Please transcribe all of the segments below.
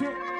shit.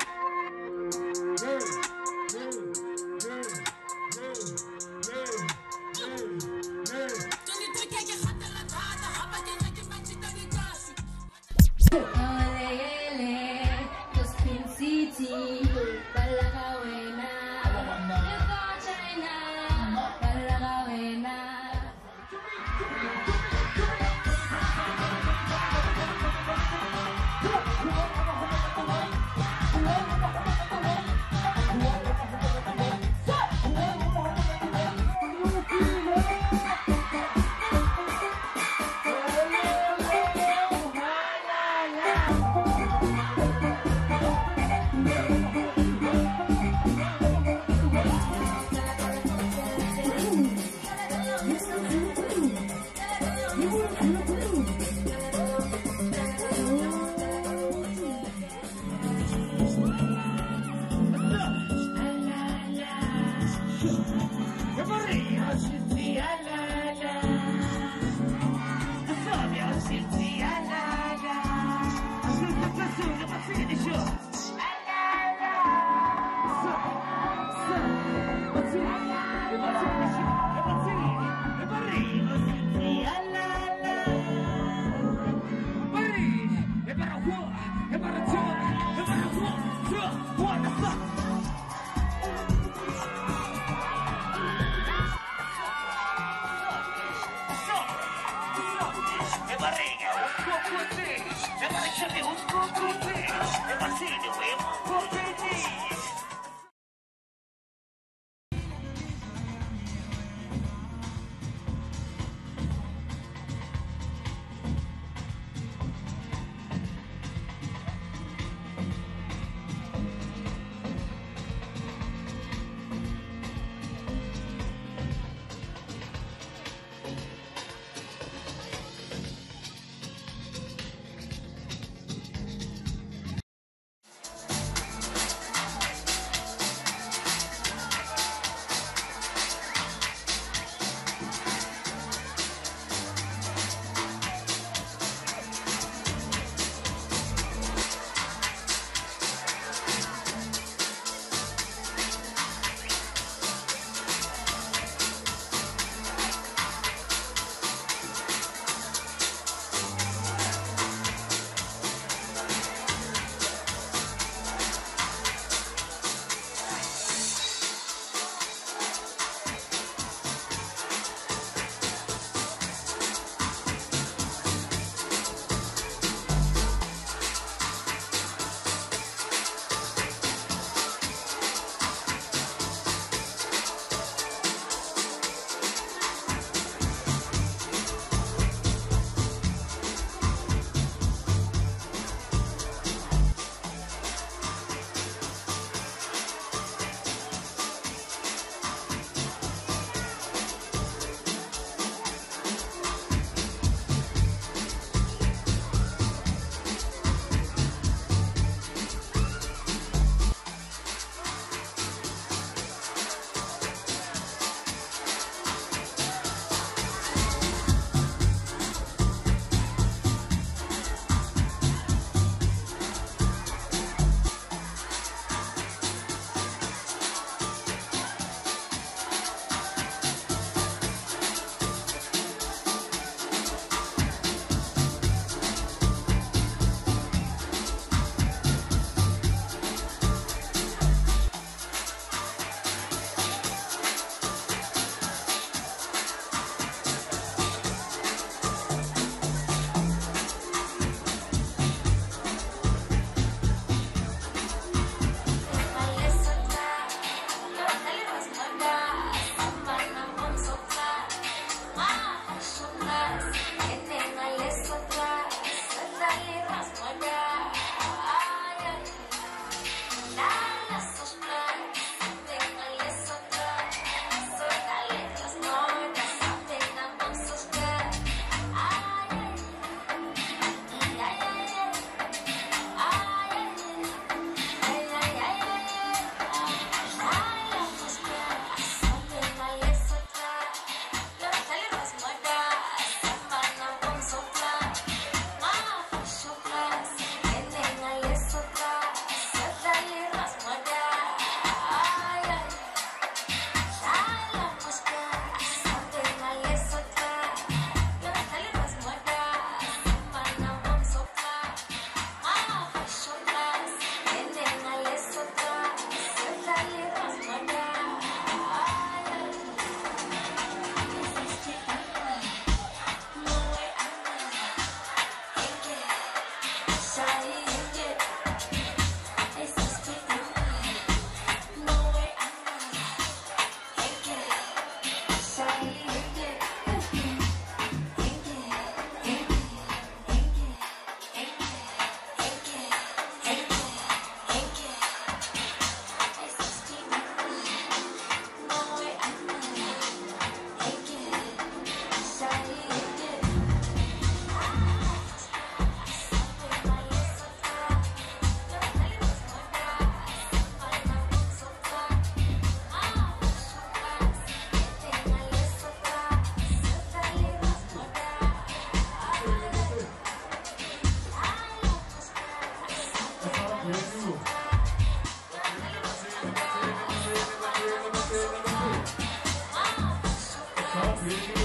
Rock.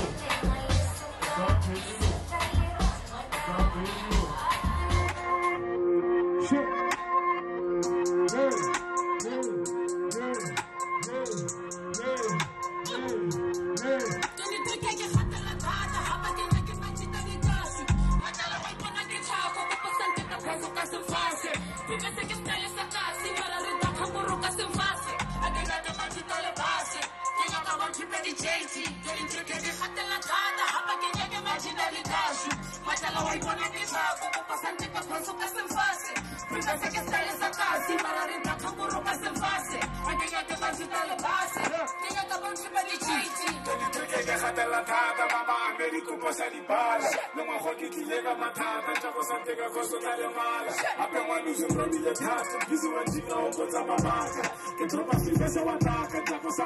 mvura kwazonalemala apemwanuzi mrotile thata bhizi wanjingaongodza mamaka ketropasifese wataka takosaa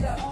Yeah.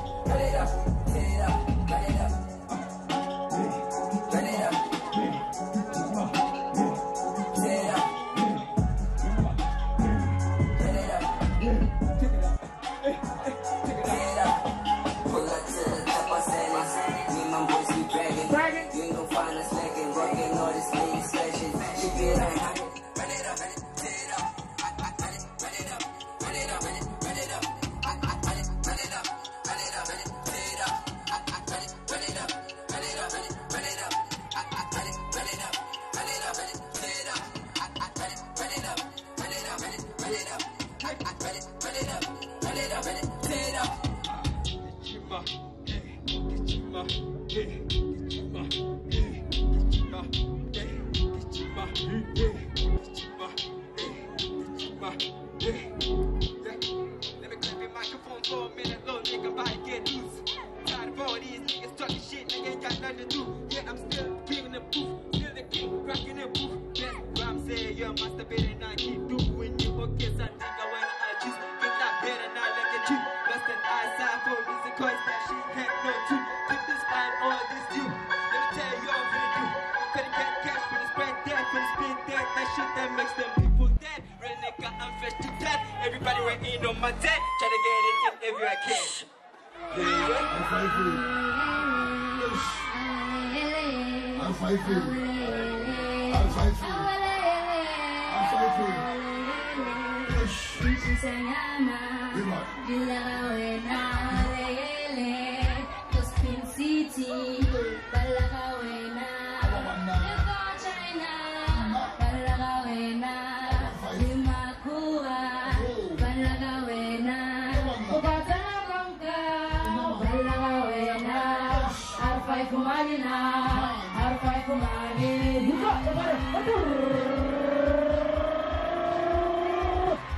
thankful. I'm thankful. Yes. Relax.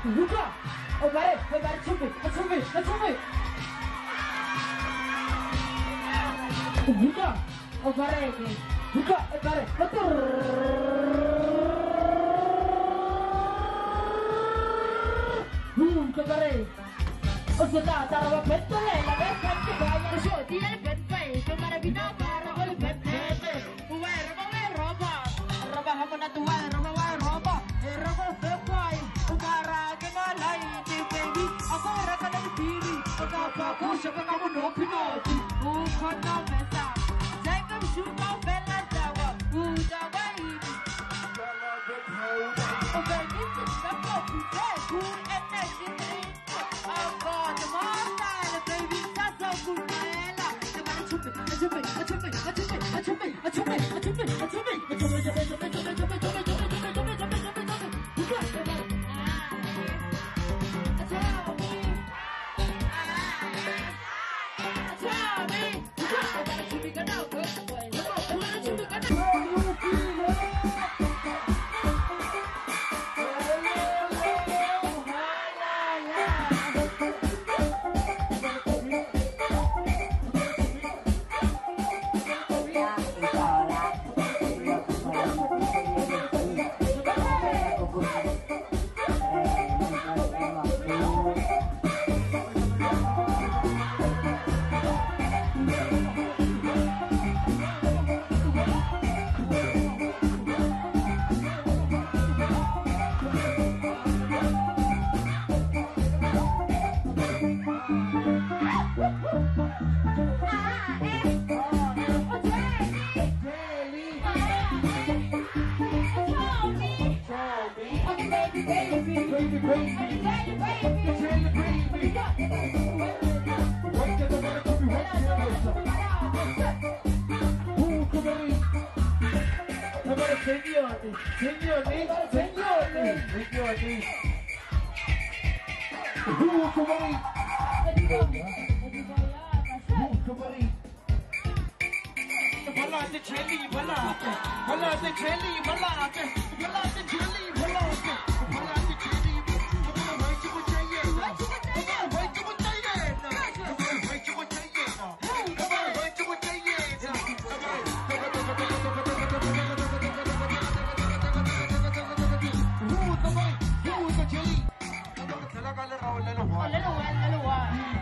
Luca! Oh vai, vai, vai, chupi, chupi, chupi! Luca! Oh vai, Luca, e vai, Luca, vai! Ho soldato la pettolella, per farti vai, lo so, ti è pettolella! shaka ka munophi nophi ukhondomesa jacob shuka ubela dawa uta kwayini ubekithi kapophi zethu enesini akona motale baby sasokunqela ebalithume athume athume athume athume athume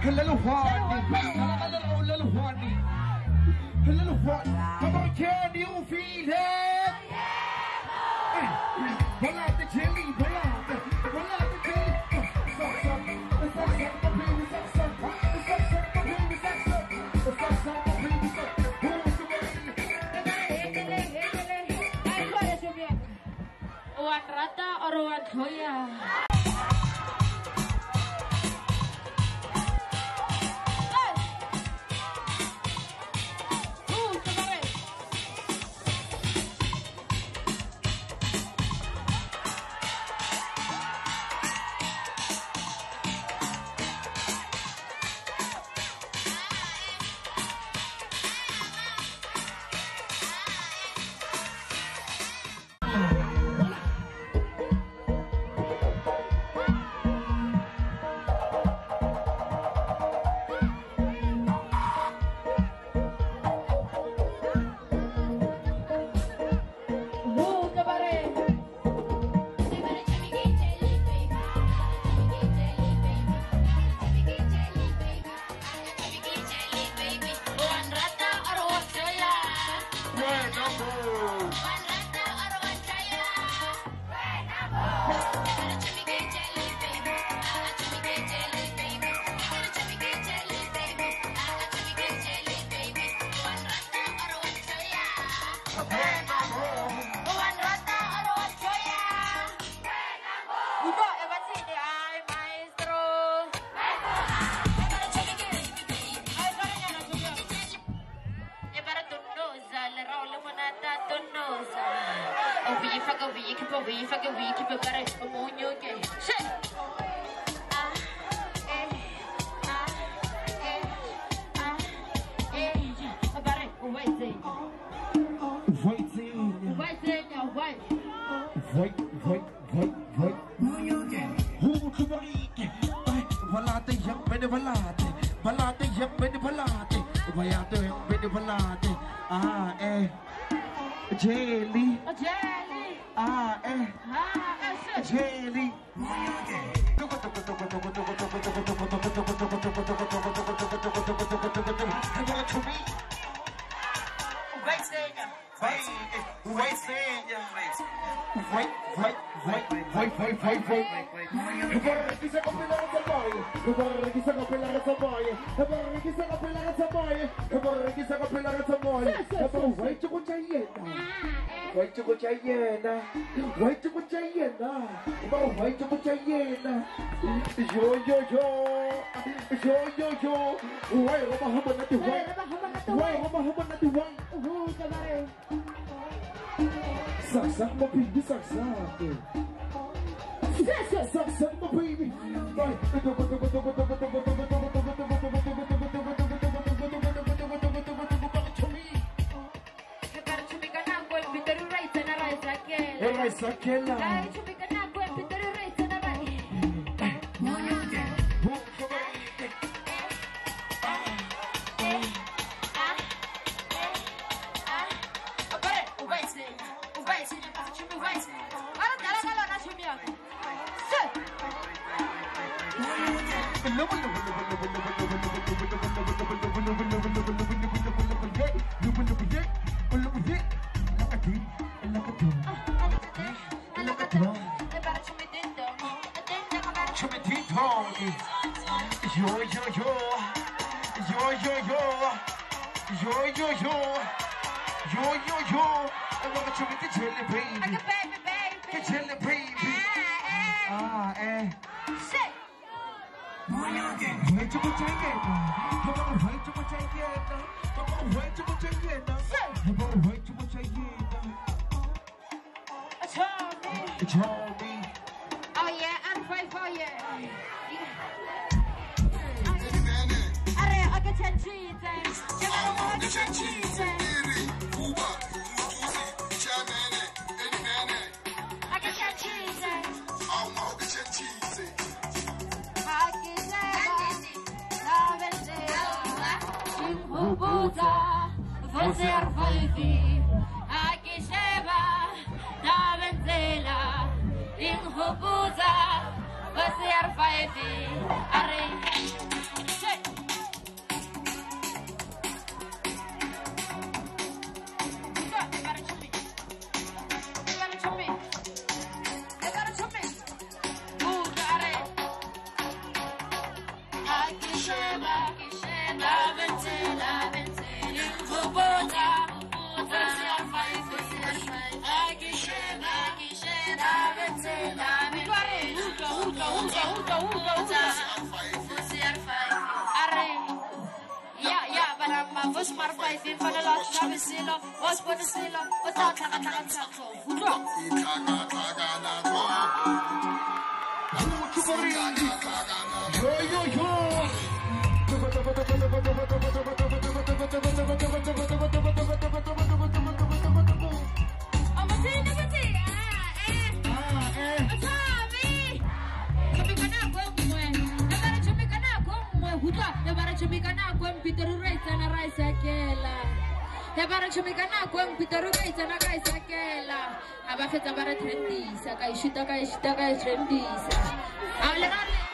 a little horny, a little horny, a little horny. Come on, can you feel it? Pull out the chili, pull out, pull out the chili. Rata or what? Oh yeah. a win, que weak, keep it better. yo yo yo yo yo way roba hamba na ti way way roba hamba na ti way uhu jabare sak sak my baby sak sak yes yes sak sak my baby. Ela é saquela. Jesus. cheese. रहा train दीसा कहीं शुदा कहीं शुदा कहीं train दीसा अब लगा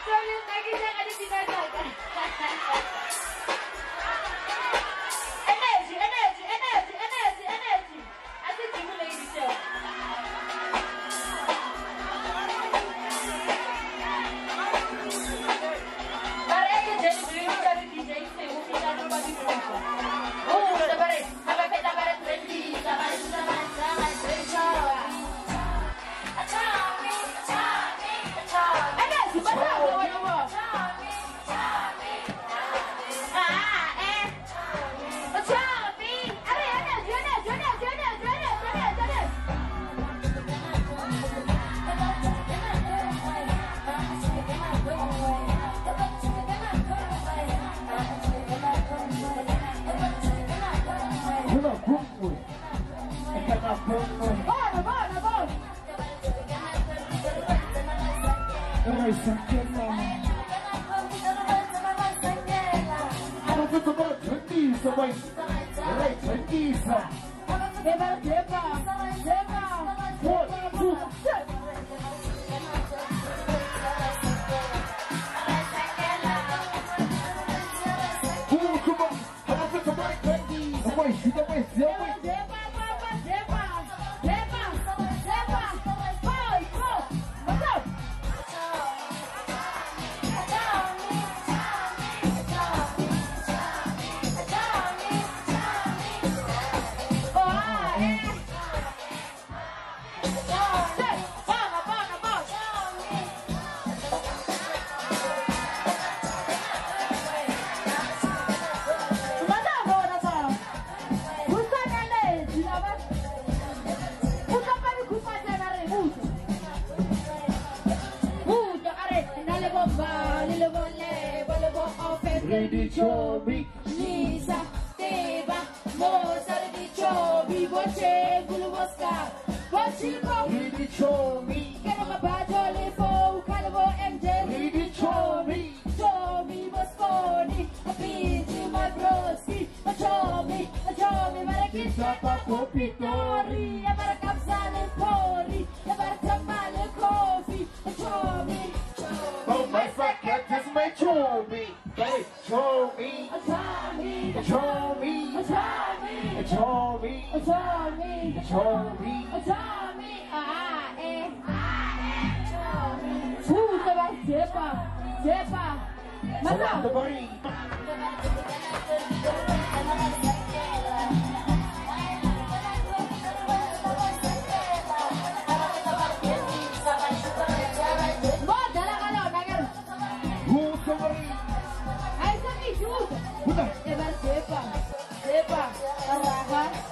água.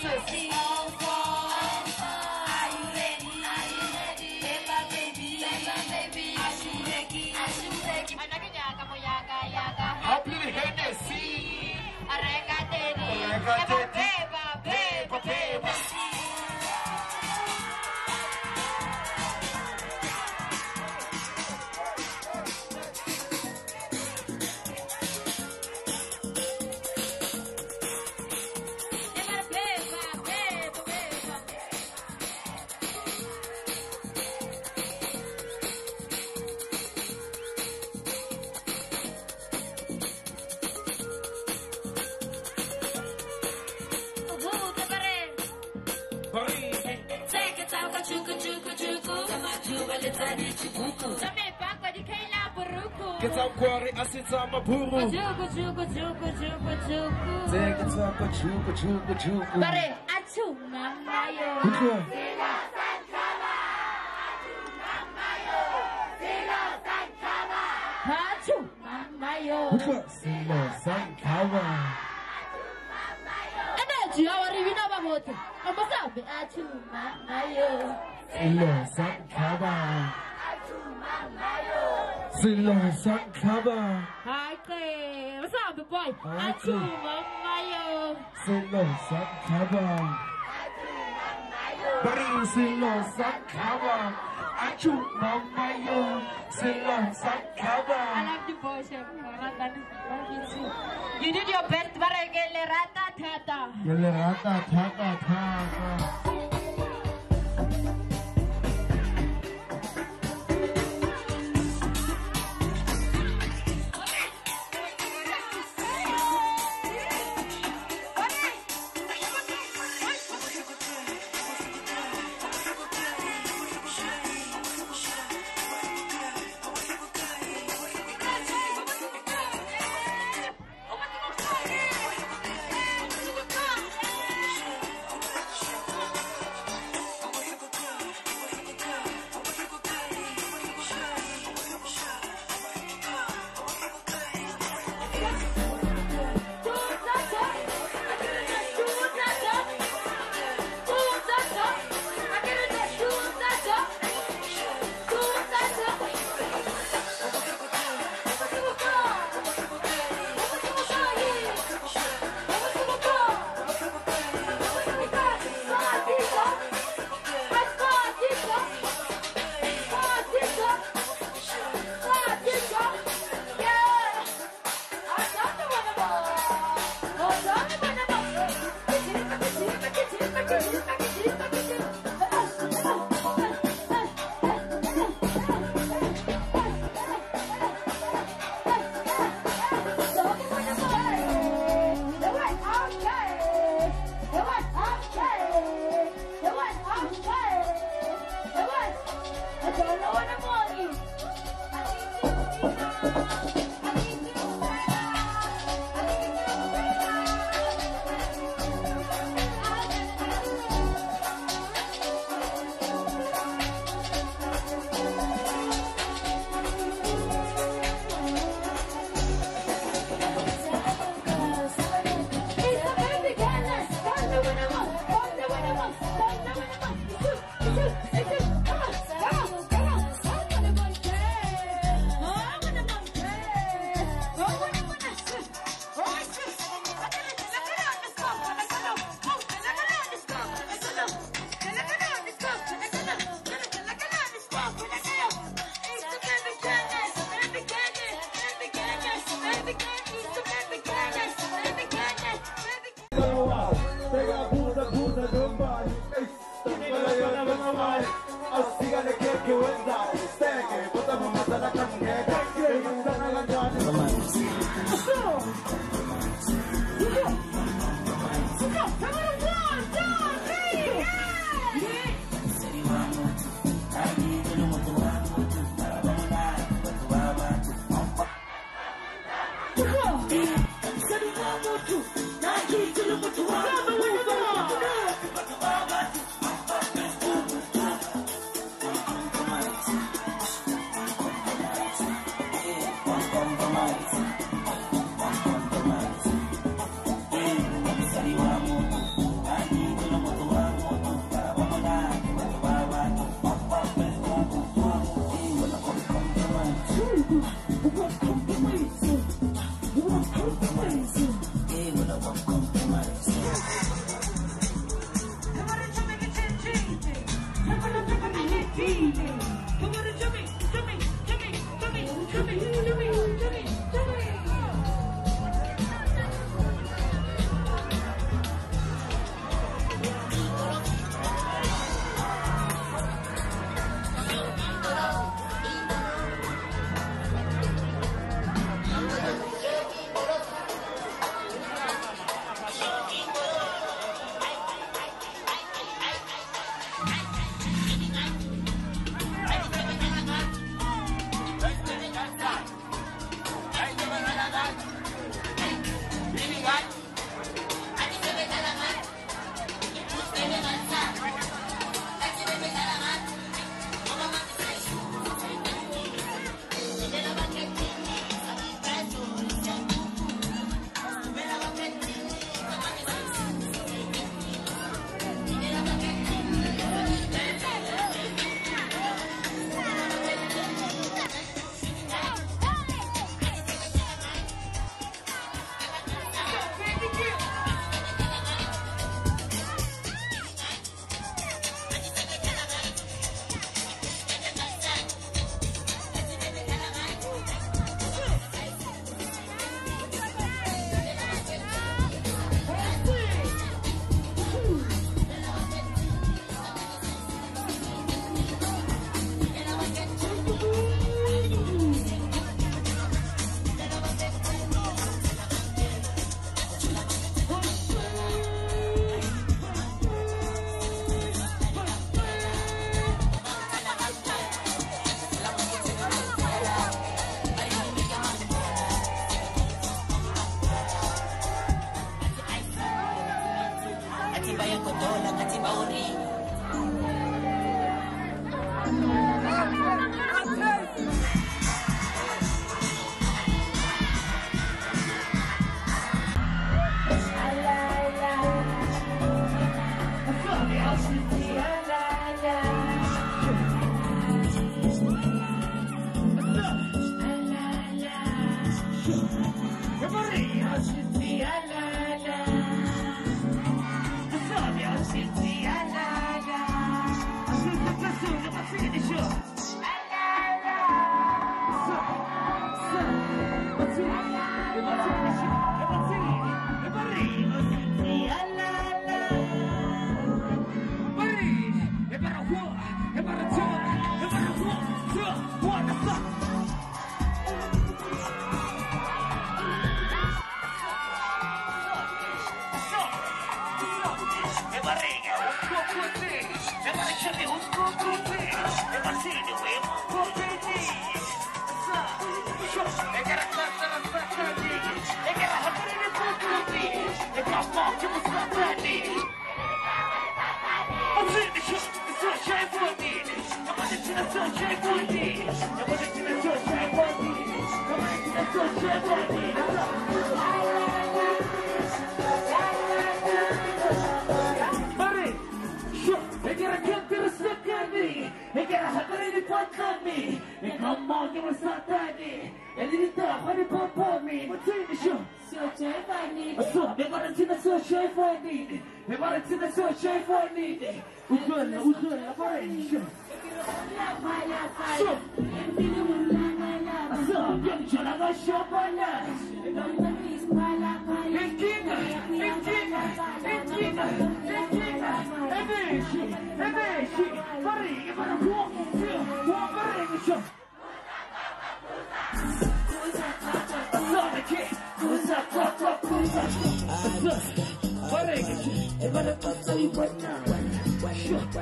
Jesus. Happy Hennessy. sama puru. Take it up, pachuku, chuku, chuku. Pare, achu, Achu, mamayo. Sila san kaba, Achu, mamayo. Mamayo. Mamayo. San Kaba. Hi, What's up, big boy? Atu mamayo. Silo sa kaba. Atu mamayo. Bring silo sa kaba. Atu mamayo. Silo come on. I love the boy. You did your best, but I get le rata tata. Le rata tata tata.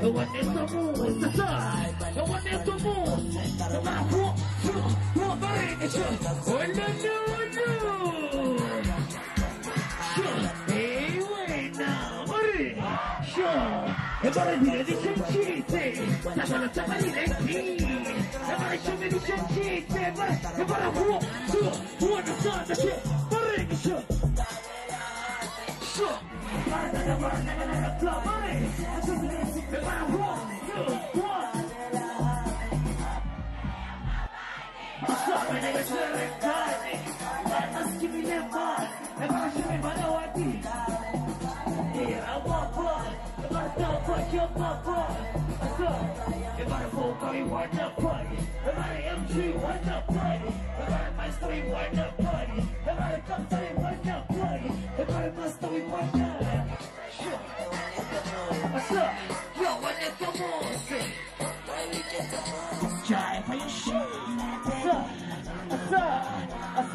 The one is the moon, the sun. The one is the moon. The man who e bara dire di sentite la tama di rechi E bara shome di sentite E bara huo Sho, huo na sada Sho, baridi Sho Sho, maestro e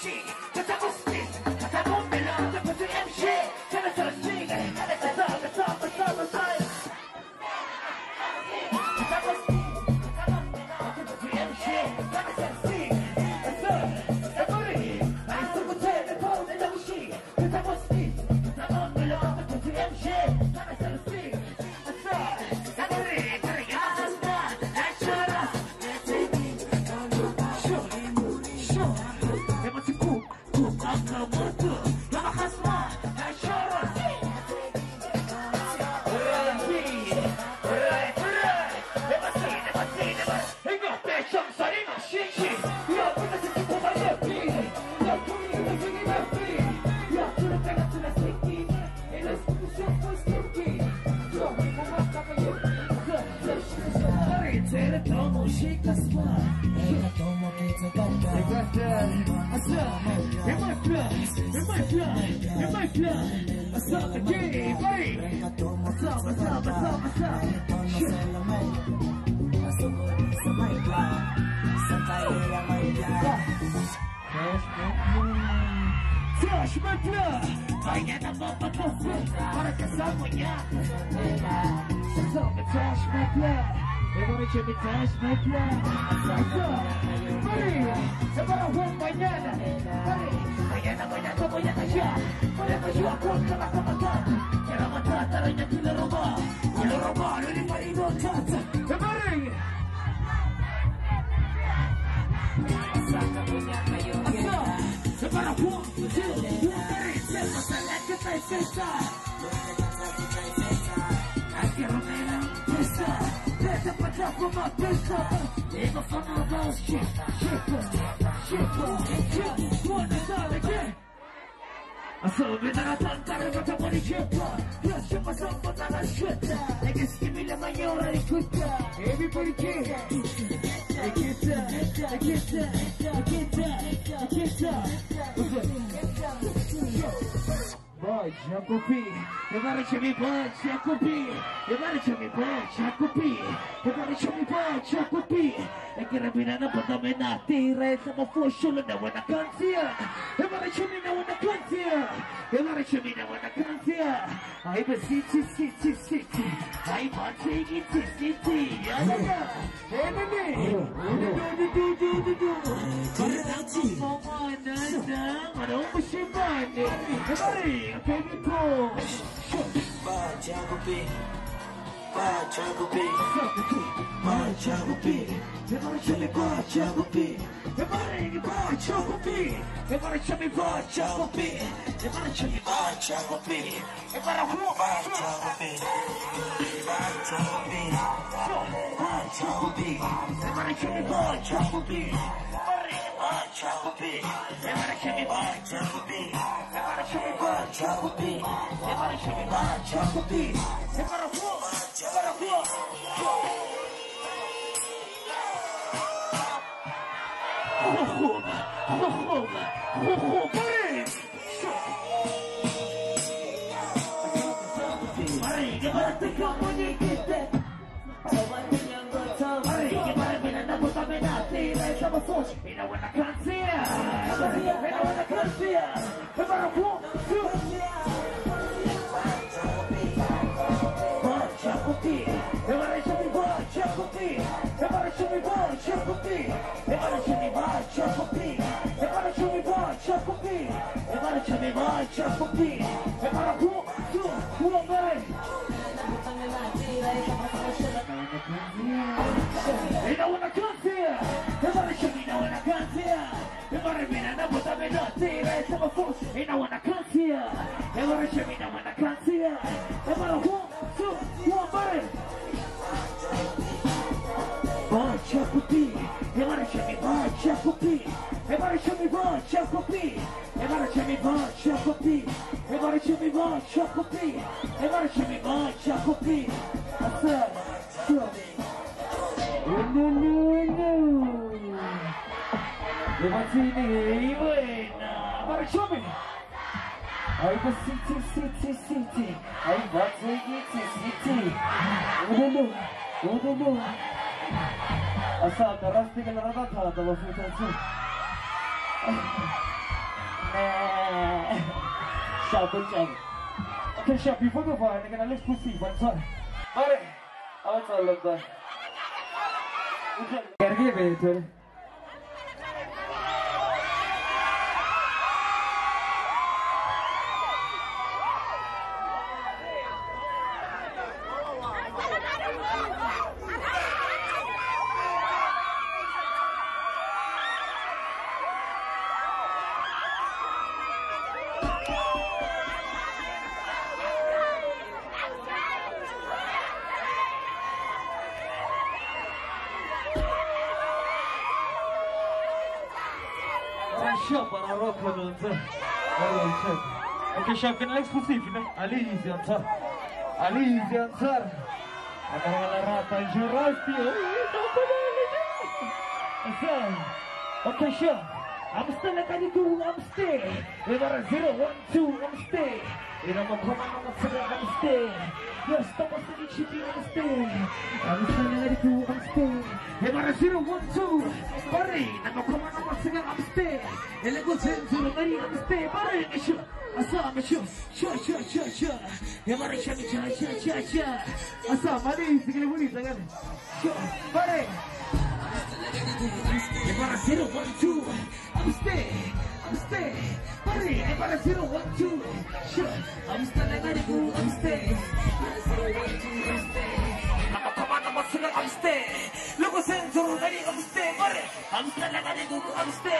telefone Flash my blood, kaya na mapapasa para kasama niya. So, touch my blood, they wanna check Everybody cash, make love. Hey, everybody want mañana. Hey, mañana, mañana, mañana ya. Mañana yo acorta la camata. Quiero matar a la niña que le roba. Quiero robar a mi marido, chata. Everybody. Saca puñata, yo quiero. Everybody want to do. You better accept what's the lack of faith inside. Pesa pa siya kumapesa. Iba pa na ba, shit, shit, shit, shit, wanna talaga. Asabi na natantara ka sa manichepa Yes, siya masamba na na shita Nag-eskimi na mayora ni kuta Everybody can Nakita, nakita, nakita, nakita boy, Jacopi. You gotta show me boy, Jacopi. You gotta show me boy, Jacopi. You gotta show me boy, Jacopi. E che la pirana può dominare, resta ma uma solo da una canzia. E gotta show me da una canzia. You gotta me da una canzia. I was sitting, sitting, sitting. I was singing, sitting, sitting. Yeah, enemy. Do, do, do, do, do, do. But it's not too. Oh, my, no, no. I don't wish na, para um shibane. Agora, baby push. Ba, Jacoby. Bachagupi, Bachagupi, Everybody show me Bachagupi, Everybody Bachagupi, Everybody show me Bachagupi, Everybody show me Bachagupi, Everybody who Bachagupi, Bachagupi, Bachagupi, Everybody show me Bachagupi, Bachagupi, Everybody show me Bachagupi, Everybody show me Bachagupi, Everybody show me Bachagupi, Everybody who Everybody who Levantini, Shab, para rock on the Okay, can I exclusive, you know? Ali is the answer. Ali is oh, the answer. Rata. Okay, sure. I'm still I do, I'm a zero, one, two, I'm still. You know, I'm coming, I'm I'm stop us in the chippy, I'm still. I'm still like I do, I'm still. We got a zero, one, two. Bari, I'm coming, I'm still, I'm still. And let go to the money, I'm still. Bari, sure. Asama sure, sure, sure, sure, sure. Ya mari sure, sure, sure, sure, sure. Asama ni sikile muni tangan. Sure, bari. Ya mari zero, one, two. I'm stay, I'm stay. Bari, ya mari zero, one, two. Sure, I'm stay like I do, I'm ಅನಿಸ್ತೆ ಲಗು sense ನಡಿ ಅನಿಸ್ತೆ ಮರೆ ಅನಿಸ್ತ ನಗದಿದು ಅನಿಸ್ತೆ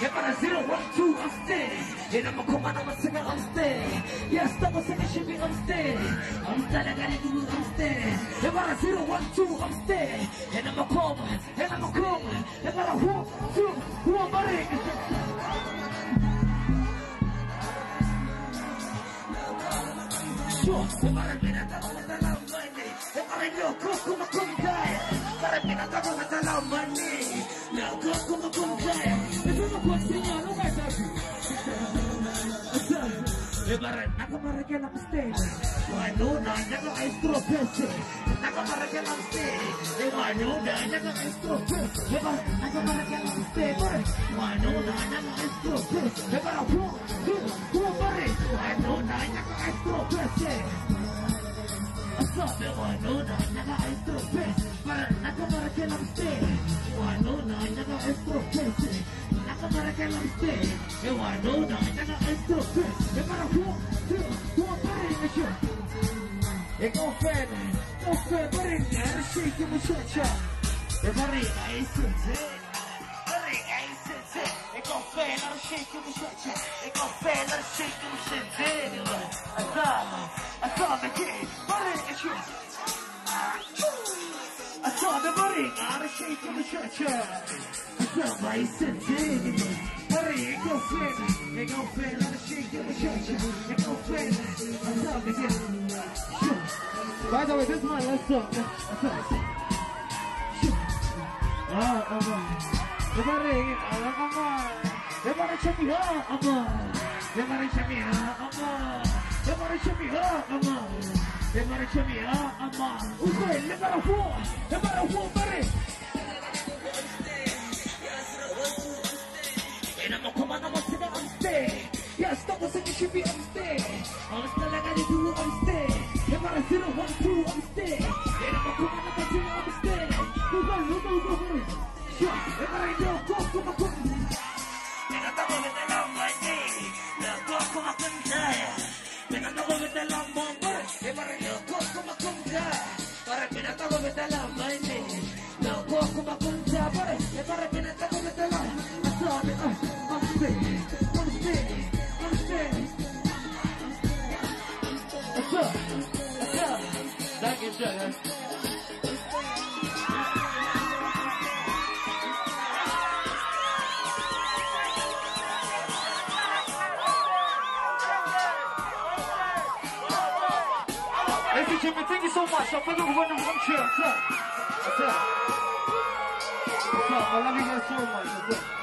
ಹೆಪರ ಸಿರು ಒಟ್ಟು ಅನಿಸ್ತೆ ನಮ್ಮ ಕುಮನ ಮನಸ್ಸಿನ ಅನಿಸ್ತೆ ಎಸ್ತ ಮಸಿನ ಶಿಬಿ ಅನಿಸ್ತೆ ಅನಿಸ್ತ ನಗದಿದು ಅನಿಸ್ತೆ ಹೆಪರ ಸಿರು ಒಟ್ಟು ಅನಿಸ್ತೆ ನಮ್ಮ ಕೋಮ ನಮ್ಮ ಕೋಮ ಹೆಪರ ಹೂ ಸು ಹೂ ಮರೆ stay. Ya mari zero, one, two, I'm stay. Ya nama kama, ya nama kama. Ya mari one, two, one, bari. Sure, ya mari binatang madalang mani. Ya mari loko kumakunday. Mari binatang madalang mani. Loko kumakunday. Ito na po sa inyo, ano ba sabi? Ibarat nakamaragyan ang stage Wano na naka-estropese Nakamaragyan ang stage Wano na naka-estropese Ibarat nakamaragyan ang stage Wano na naka-estropese Ibarat one, two, one, pare Wano na naka-estropese Sabi wano na naka-estropese Para nakamaragyan ang stage Wano na naka-estropese Nakamaragyan ang stage Wano na naka-estropese Ibarat one, two, one, pare Ikaw, fan caffè, barriga, shake mi ciaccia. E barriga, e senze. Barriga, e senze. E caffè, la shake mi ciaccia. E caffè, la shake mi senze. Asama, asama che, barriga, ciaccia. Asama, barriga, la shake mi ciaccia. Asama, e senze. Barriga, caffè, e caffè, la shake mi ciaccia. E caffè, asama che. By the way, this is my last song. Ah, come on. Everybody, ah, come on. Everybody check me out, come on. Everybody check me out, come on. Everybody check me out, come on. Everybody check me out, come on. Who's? Everybody four. Everybody four, buddy. Thank you so much. I'm going to run the one chair. What's up? What's up? What's up? I